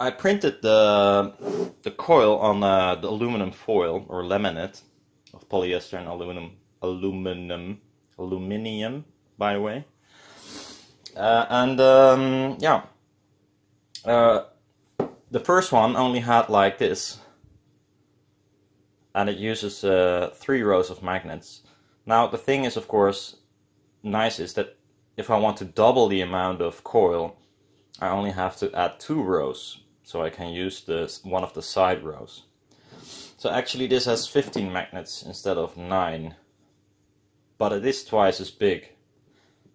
I printed the the coil on uh, the aluminum foil or laminate of polyester and aluminum aluminum aluminium by the way. Uh, and um, yeah. Uh, the first one only had like this. And it uses uh, three rows of magnets. Now the thing is of course nice is that if I want to double the amount of coil I only have to add two rows so I can use this one of the side rows. So actually this has 15 magnets instead of 9 but it is twice as big.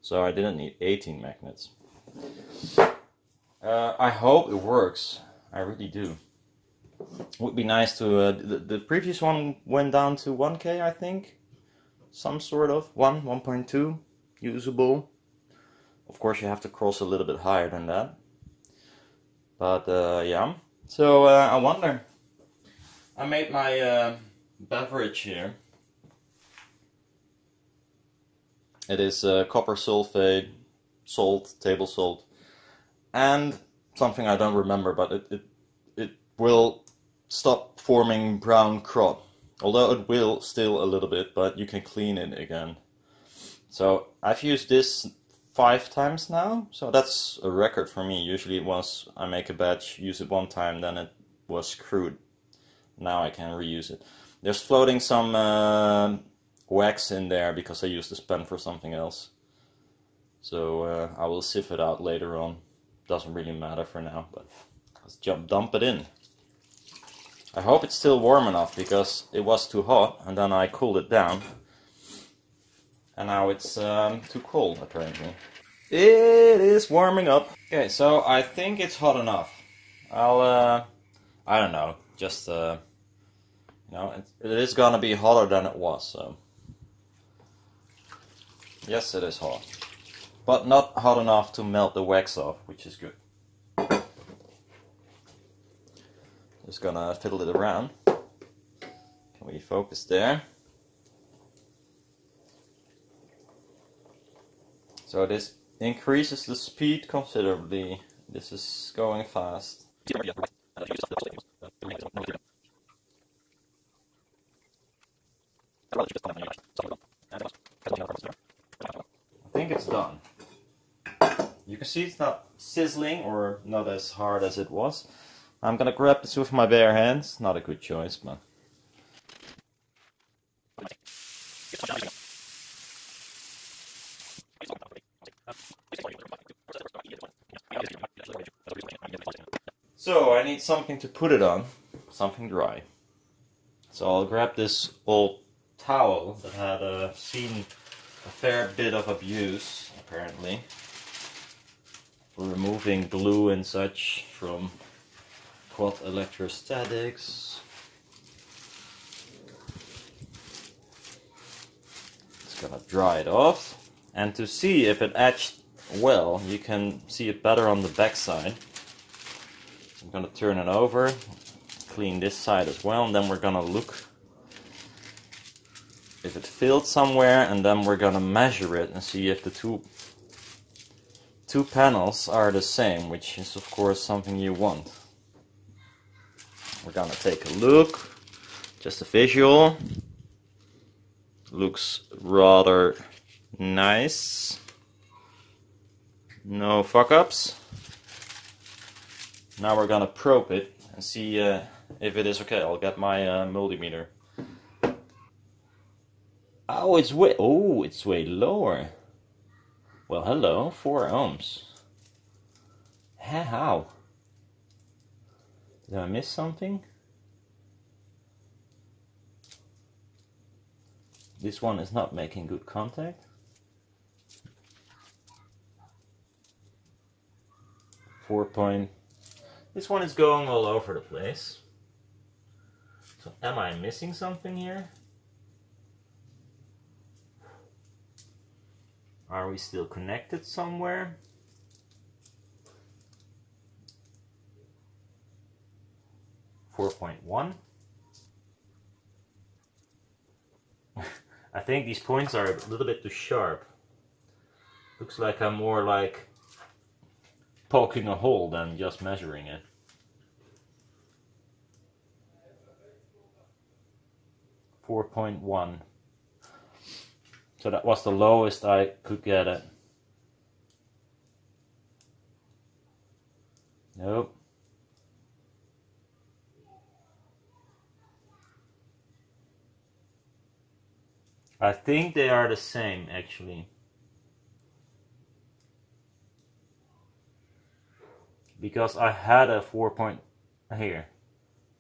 So I didn't need 18 magnets. Uh, I hope it works. I really do. Would be nice to uh, the, the previous one went down to 1k I think. Some sort of 1 1.2 usable. Of course you have to cross a little bit higher than that but uh, yeah so uh, I wonder I made my uh, beverage here It is copper sulfate, salt, table salt, and something I don't remember, but it, it, it will stop forming brown crop. Although it will still a little bit, but you can clean it again. So I've used this five times now, so that's a record for me. Usually once I make a batch, use it one time, then it was screwed. Now I can reuse it. There's floating some uh, wax in there because I used this pen for something else. So uh, I will sieve it out later on. Doesn't really matter for now, but let's jump dump it in. I hope it's still warm enough because it was too hot and then I cooled it down. And now it's um, too cold apparently. It is warming up. Okay, so I think it's hot enough. I'll, uh, I don't know, just, uh, you know, it, it is gonna be hotter than it was, so. Yes, it is hot. But not hot enough to melt the wax off, which is good. Just gonna fiddle it around. Can we focus there? So this increases the speed considerably. This is going fast. I think it's done. You can see it's not sizzling or not as hard as it was. I'm gonna grab this with my bare hands. Not a good choice, but... So I need something to put it on, something dry. So I'll grab this old towel that had uh, seen a fair bit of abuse, apparently, for removing glue and such from quad electrostatics. It's gonna dry it off. And to see if it etched well, you can see it better on the back side. I'm gonna turn it over, clean this side as well, and then we're gonna look if it filled somewhere and then we're gonna measure it and see if the two two panels are the same which is of course something you want. We're gonna take a look just a visual. Looks rather nice. No fuck-ups now we're gonna probe it and see uh, if it is okay I'll get my uh, multimeter Oh, it's way, oh, it's way lower. Well, hello, 4 ohms. How? Did I miss something? This one is not making good contact. Four point. This one is going all over the place. So am I missing something here? Are we still connected somewhere? Four point one. I think these points are a little bit too sharp. Looks like I'm more like poking a hole than just measuring it. Four point one. So that was the lowest I could get it. Nope. I think they are the same actually. Because I had a 4 point here.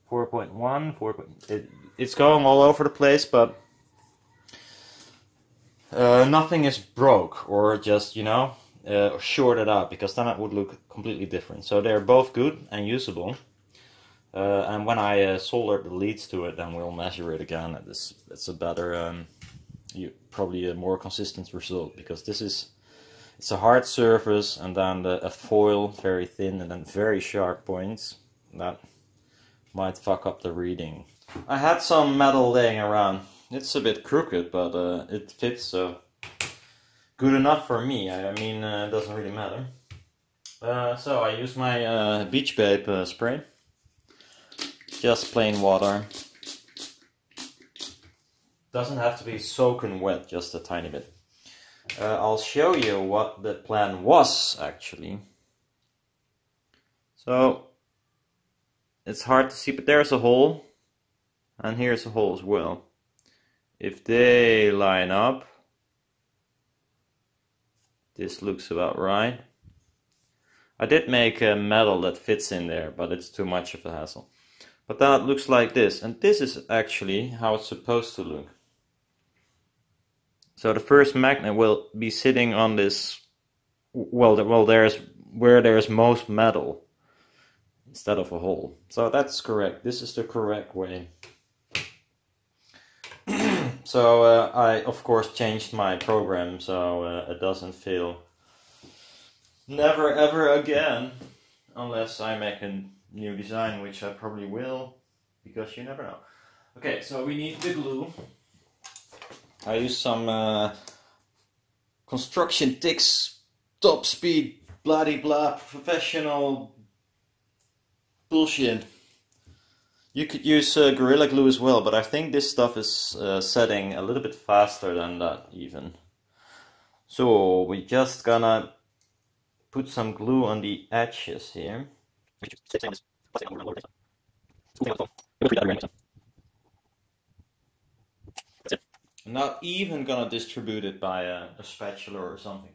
4.1, 4. It, it's going all over the place, but uh, nothing is broke or just, you know, uh, shorted out because then it would look completely different. So they're both good and usable. Uh, and when I uh, solder the leads to it, then we'll measure it again. It's, it's a better, um, you, probably a more consistent result because this is, it's a hard surface and then the, a foil, very thin and then very sharp points. That might fuck up the reading. I had some metal laying around. It's a bit crooked, but uh, it fits so good enough for me. I, mean, uh, it doesn't really matter. Uh, so I use my uh, Beach Babe uh, spray. Just plain water. Doesn't have to be soaking wet, just a tiny bit. Uh, I'll show you what the plan was actually. So it's hard to see, but there's a hole, and here's a hole as well. If they line up, this looks about right. I did make a metal that fits in there, but it's too much of a hassle. But that looks like this, and this is actually how it's supposed to look. So the first magnet will be sitting on this, well, well there's where there's most metal instead of a hole. So that's correct. This is the correct way. so uh, I of course changed my program so uh, it doesn't fail. Never ever again unless I make a new design which I probably will because you never know. Okay so we need the glue. I use some uh, Construction-Tix top speed bloody blah professional bullshit. You could use uh, Gorilla Glue as well, but I think this stuff is uh, setting a little bit faster than that even. So we're just gonna put some glue on the edges here. I'm not even gonna distribute it by a, a spatula or something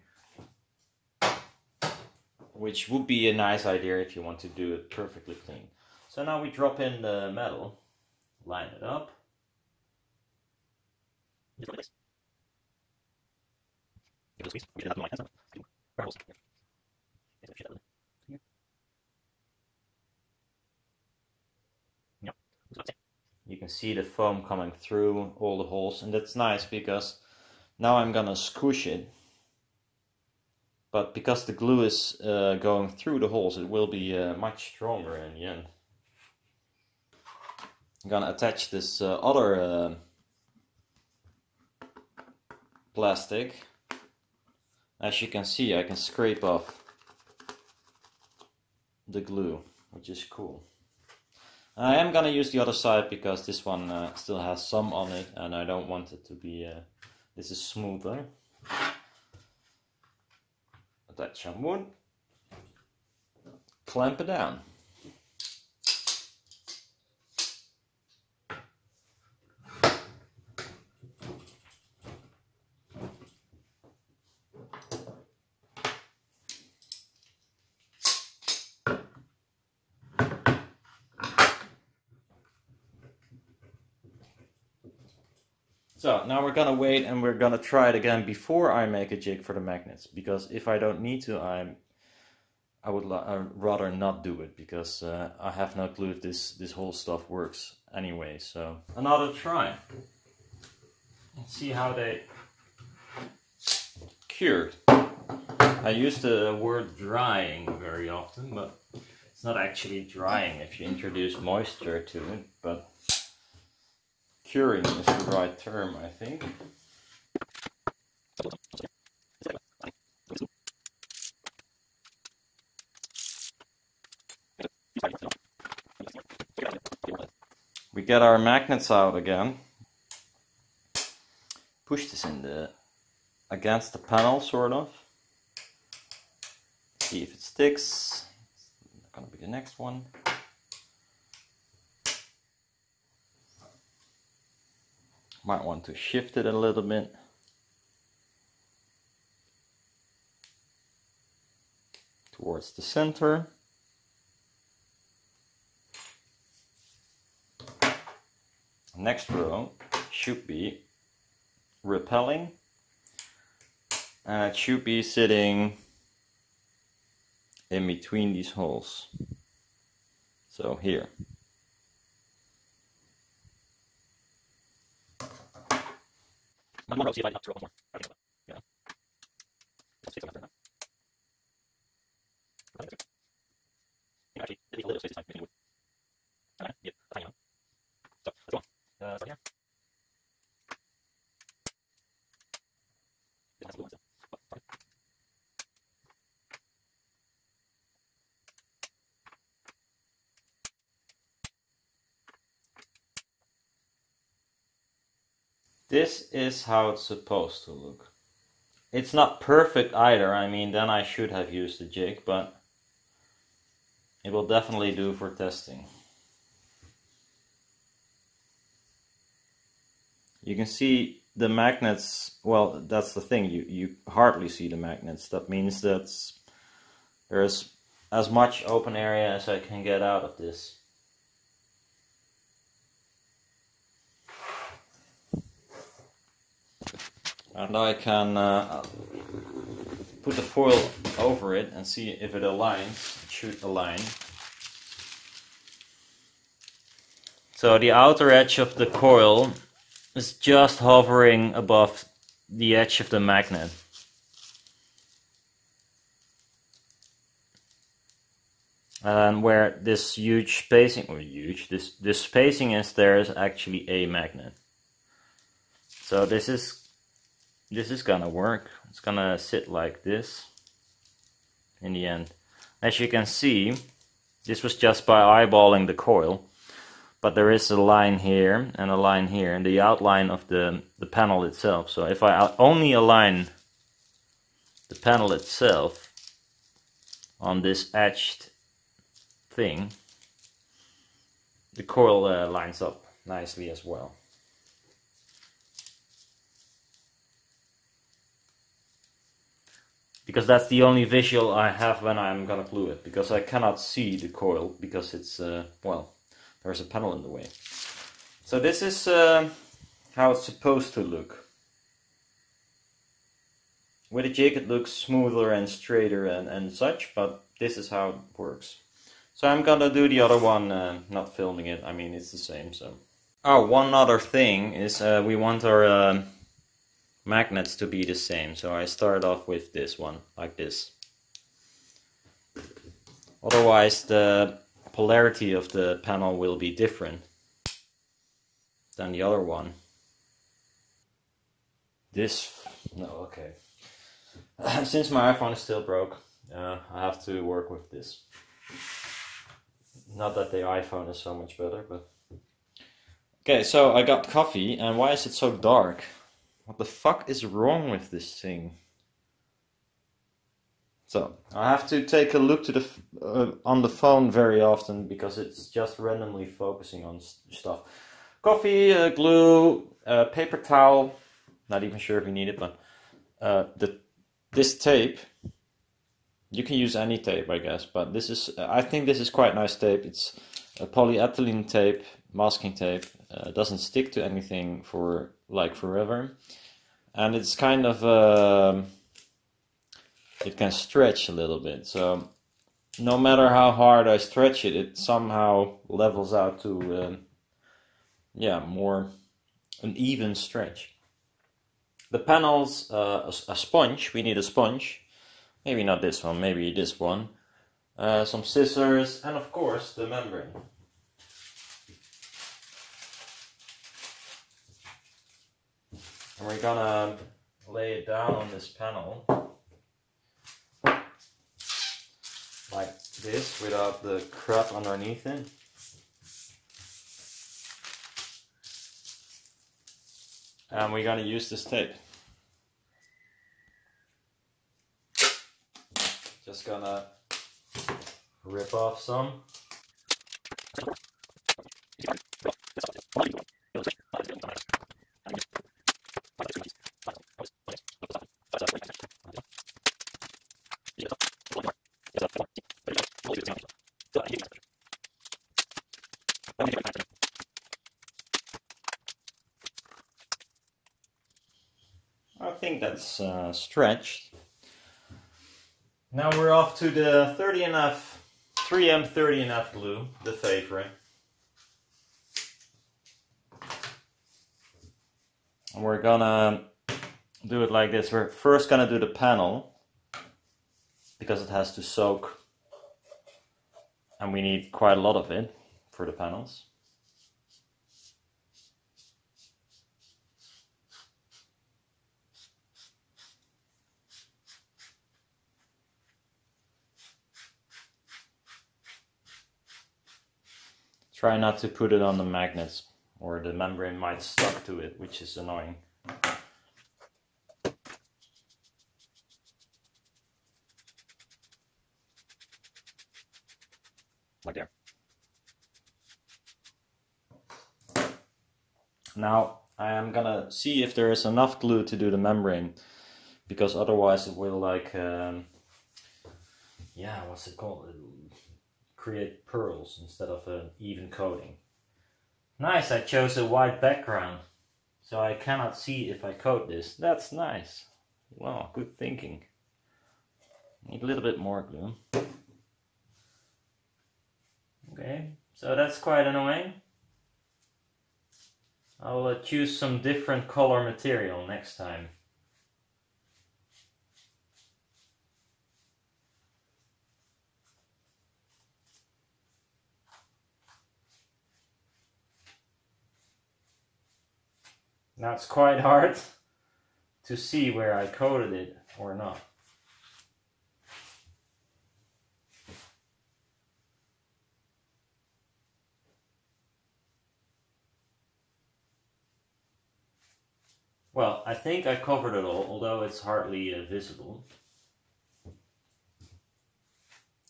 which would be a nice idea if you want to do it perfectly clean. So now we drop in the metal, line it up. Give it a squeeze. You can see the foam coming through all the holes and that's nice because now I'm gonna squish it but because the glue is uh, going through the holes, it will be uh, much stronger in the end. I'm gonna attach this uh, other uh, plastic. As you can see, I can scrape off the glue, which is cool. I am gonna use the other side because this one uh, still has some on it and I don't want it to be, uh, this is smoother attach on wood, clamp it down. Now we're gonna wait and we're gonna try it again before I make a jig for the magnets because if I don't need to I'm I would I'd rather not do it because uh, I have no clue if this this whole stuff works anyway so. Another try. See how they cured. I use the word drying very often but it's not actually drying if you introduce moisture to it but curing is the right term, I think. We get our magnets out again. push this in the against the panel, sort of. See if it sticks. It's gonna be the next one. Might want to shift it a little bit. Towards the center. Next row should be repelling and it should be sitting in between these holes. So here. One more row, see if I can up to row more. Okay, yeah. Let's fix them after that. Actually, it leaves a little space this time, making wood. Okay, yeah, a tiny amount. So, let's go on. Uh, start here. It has to go on still. Oh, sorry. This is how it's supposed to look. It's not perfect either, I mean, then I should have used the jig, but it will definitely do for testing. You can see the magnets, well, that's the thing, you, you hardly see the magnets. That means that there's as much open area as I can get out of this. And I can uh, put the foil over it and see if it aligns. It should align. So the outer edge of the coil is just hovering above the edge of the magnet. And where this huge spacing, or huge, this, this spacing is there is actually a magnet. So this is this is gonna work. It's gonna sit like this in the end. As you can see, this was just by eyeballing the coil, but there is a line here and a line here, and the outline of the, the panel itself. So if I only align the panel itself on this etched thing, the coil uh, lines up nicely as well. Because that's the only visual I have when I'm gonna glue it. Because I cannot see the coil because it's uh, well there's a panel in the way. So this is uh, how it's supposed to look. With a jig it looks smoother and straighter and, and such but this is how it works. So I'm gonna do the other one uh, not filming it. I mean it's the same so. Oh one other thing is uh, we want our uh, magnets to be the same. So I start off with this one, like this. Otherwise the polarity of the panel will be different than the other one. This, no, okay. Since my iPhone is still broke, uh, I have to work with this. Not that the iPhone is so much better, but... Okay, so I got coffee, and why is it so dark? What the fuck is wrong with this thing? So I have to take a look to the uh, on the phone very often because it's just randomly focusing on stuff. Coffee, uh, glue, uh, paper towel. Not even sure if you need it, but uh, the this tape. You can use any tape, I guess, but this is. I think this is quite nice tape. It's a polyethylene tape, masking tape. Uh, doesn't stick to anything for like forever. And it's kind of uh, it can stretch a little bit. So no matter how hard I stretch it it somehow levels out to uh, yeah more an even stretch. The panels uh, a, sponge we need a sponge. Maybe not this one maybe this one. Uh, some scissors and of course the membrane And we're gonna lay it down on this panel like this without the crap underneath it. And we're gonna use this tape. Just gonna rip off some. Think that's uh, stretched. Now we're off to the 30NF, 3M 30NF glue, the favorite. And we're gonna do it like this. We're first gonna do the panel because it has to soak and we need quite a lot of it for the panels. Try not to put it on the magnets or the membrane might stuck to it, which is annoying. Like there. Now I am gonna see if there is enough glue to do the membrane because otherwise it will like um, yeah what's it called create pearls instead of an even coating. Nice, I chose a white background, so I cannot see if I coat this. That's nice. Wow, good thinking. Need a little bit more glue. Okay, so that's quite annoying. I'll uh, choose some different color material next time. Now it's quite hard to see where I coated it or not. Well, I think I covered it all, although it's hardly uh, visible.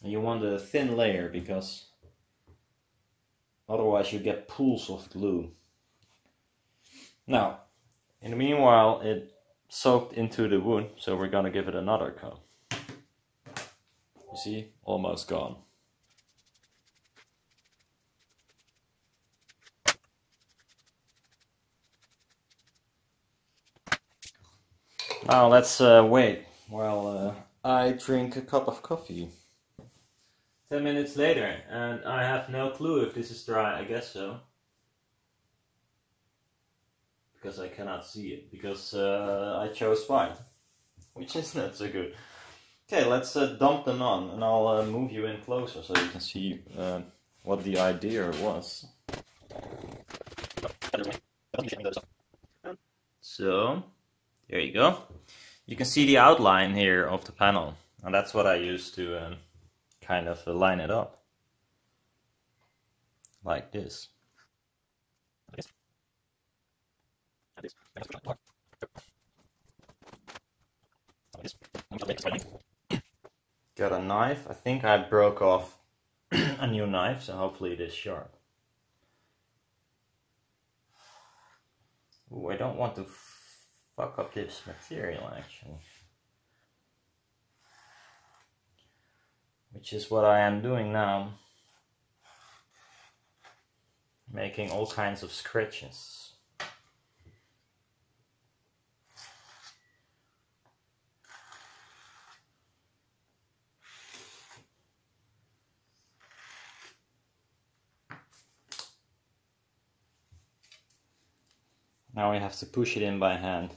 And you want a thin layer because otherwise you get pools of glue. Now, in the meanwhile, it soaked into the wound, so we're gonna give it another coat. You see, almost gone. Now let's uh, wait while uh, I drink a cup of coffee. Ten minutes later, and I have no clue if this is dry, I guess so because I cannot see it because uh, I chose white, which is not so good. Okay, let's uh, dump them on and I'll uh, move you in closer so you can see uh, what the idea was. So, there you go. You can see the outline here of the panel and that's what I use to um, kind of line it up. Like this. Got a knife. I think I broke off a new knife, so hopefully it is sharp. Ooh, I don't want to fuck up this material actually. Which is what I am doing now. Making all kinds of scratches. Now we have to push it in by hand.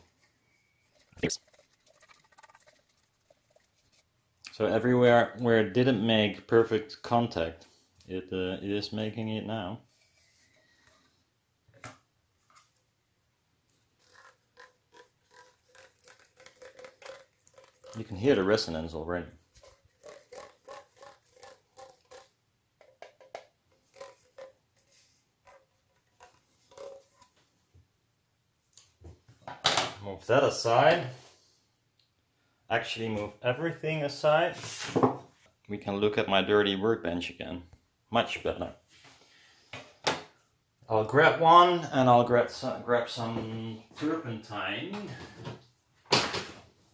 So everywhere where it didn't make perfect contact, it, uh, it is making it now. You can hear the resonance already. Move that aside. Actually move everything aside. We can look at my dirty workbench again. Much better. I'll grab one and I'll grab some, grab some turpentine.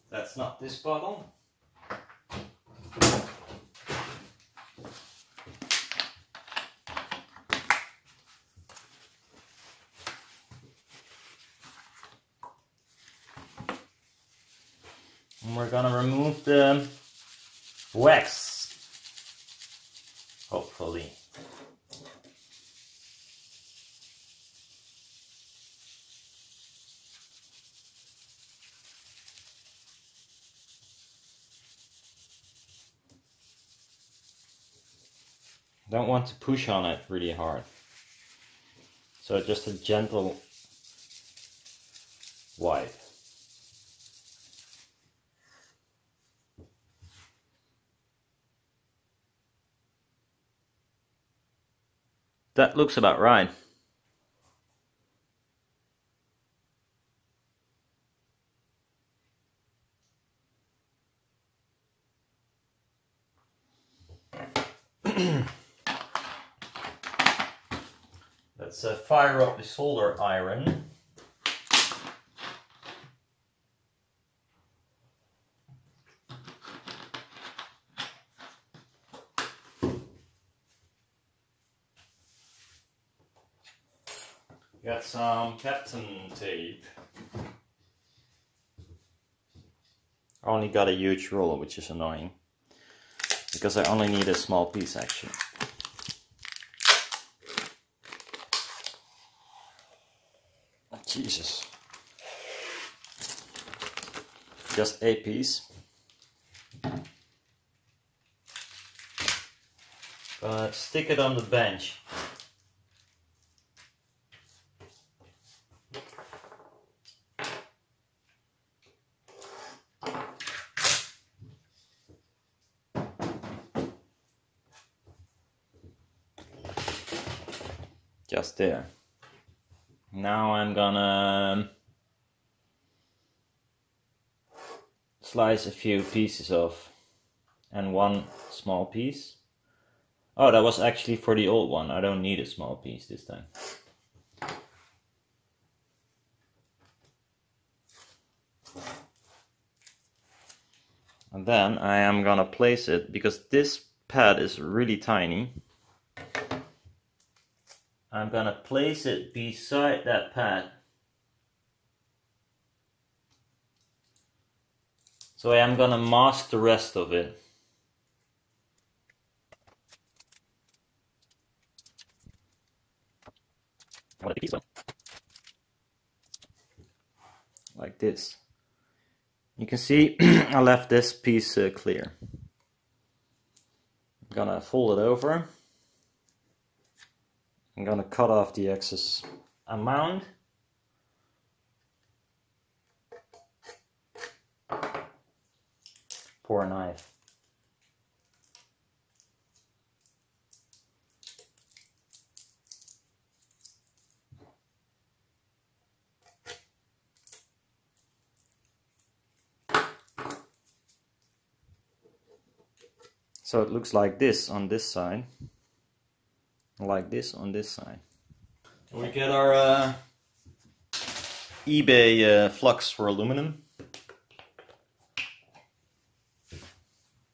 That's not this bottle. Gonna remove the wax, hopefully. Don't want to push on it really hard. So just a gentle wipe. That looks about right. Let's uh, fire up the solder iron. Got some Kapton tape. I only got a huge roll, which is annoying. Because I only need a small piece actually. Oh, Jesus. Just a piece. But stick it on the bench. There. Now I'm gonna slice a few pieces off and one small piece. Oh, that was actually for the old one. I don't need a small piece this time. And then I am gonna place it because this pad is really tiny. I'm gonna place it beside that pad. So I am gonna mask the rest of it. Like this. You can see I left this piece uh, clear. I'm gonna fold it over. I'm gonna cut off the excess amount. Poor knife. So it looks like this on this side like this on this side. We get our uh, eBay uh, flux for aluminum.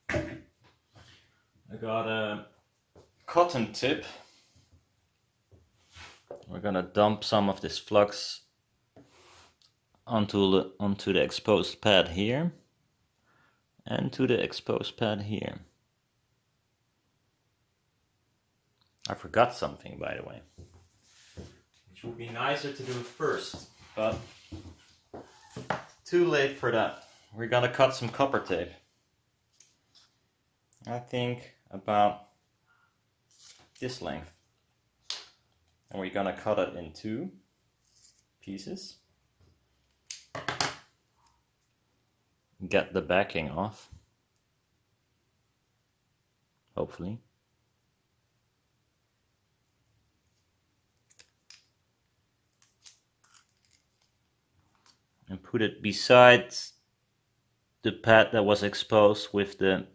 I got a cotton tip. We're gonna dump some of this flux onto the, onto the exposed pad here and to the exposed pad here. I forgot something, by the way. Which would be nicer to do first, but too late for that. We're gonna cut some copper tape. I think about this length. And we're gonna cut it in two pieces. Get the backing off. Hopefully. Put it beside the pad that was exposed with the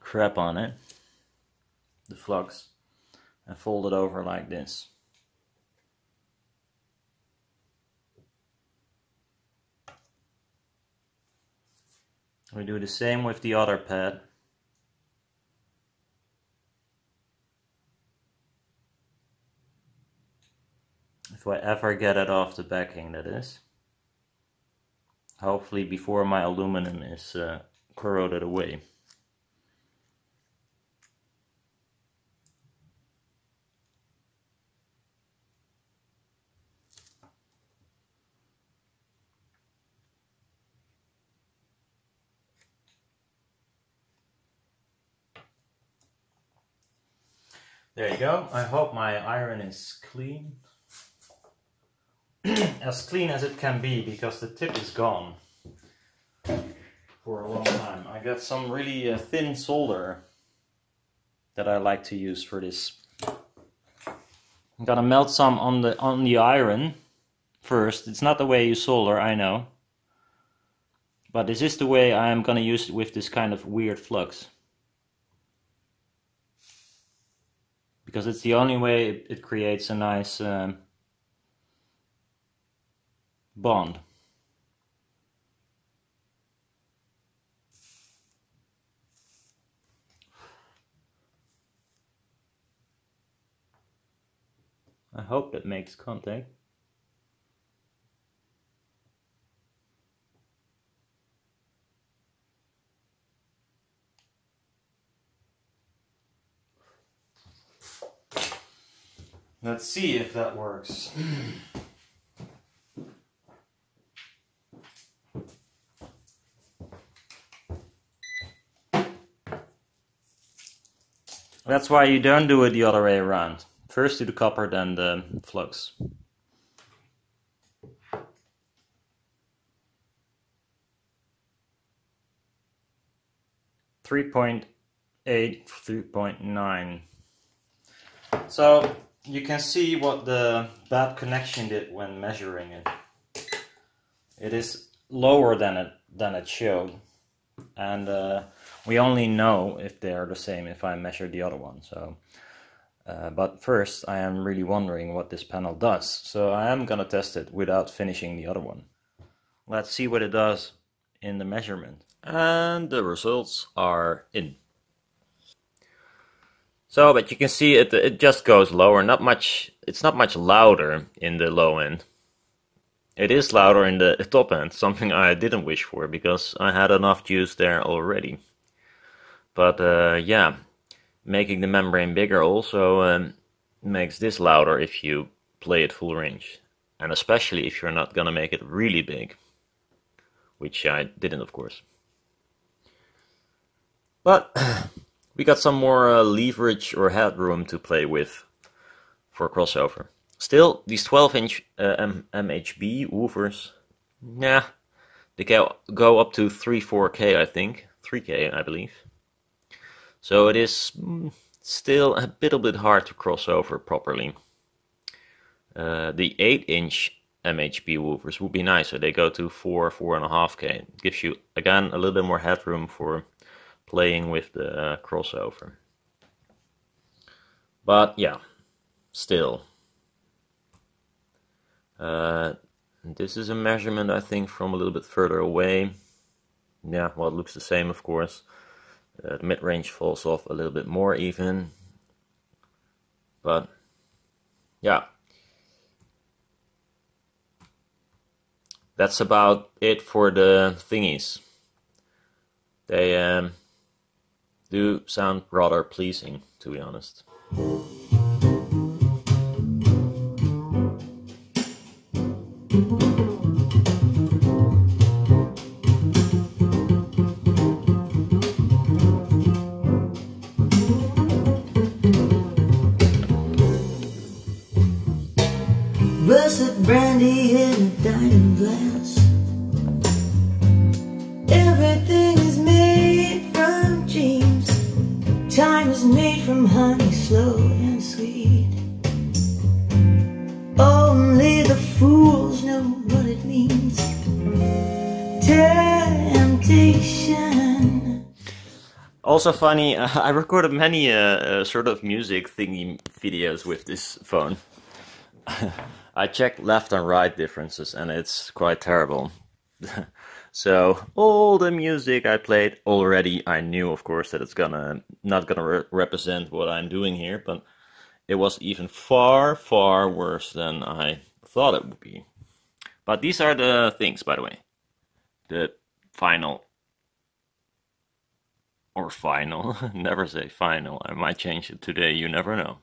crap on it, the flux, and fold it over like this. We do the same with the other pad. If I ever get it off the backing, that is. Hopefully before my aluminum is uh, corroded away. There you go. I hope my iron is clean. as clean as it can be because the tip is gone for a long time. I got some really uh, thin solder that I like to use for this. I'm gonna melt some on the on the iron first. It's not the way you solder, I know. But this is the way I'm gonna use it with this kind of weird flux. Because it's the only way it, creates a nice um, bond. I hope it makes contact. Let's see if that works. That's why you don't do it the other way around. First do the copper, then the flux. Three point eight, three point nine. So you can see what the bad connection did when measuring it. It is lower than it than it showed, and uh, we only know if they are the same if I measure the other one. So, uh, but first I am really wondering what this panel does. So I am gonna test it without finishing the other one. Let's see what it does in the measurement. And the results are in. So, but you can see it, it just goes lower, not much, it's not much louder in the low end. It is louder in the top end, something I didn't wish for because I had enough juice there already. But uh, yeah, making the membrane bigger also um, makes this louder if you play it full range. And especially if you're not gonna make it really big. Which I didn't, of course. But we got some more uh, leverage or headroom to play with for crossover. Still, these 12 inch uh, MHB woofers, yeah, they go, go up to 3 4K, I think. 3K, I believe. So it is mm, still a little bit hard to cross over properly. Uh, the 8 inch MHP woofers would be nicer. They go to 4, 4.5K. Gives you, again, a little bit more headroom for playing with the uh, crossover. But yeah, still. Uh, this is a measurement, I think, from a little bit further away. Yeah, well, it looks the same, of course. Uh, the mid-range falls off a little bit more even. But, yeah. That's about it for the thingies. They um, do sound rather pleasing, to be honest. blessed brandy in a dining glass. Everything is made from dreams. Time is made from honey, slow and sweet. Only the fools know what it means. Temptation. Also funny, I recorded many uh, uh, sort of music thingy videos with this phone. I checked left and right differences and it's quite terrible. so all the music I played already, I knew of course that it's gonna not gonna re represent what I'm doing here, but it was even far far worse than I thought it would be. But these are the things, by the way. The final or final. never say final. I might change it today. You never know.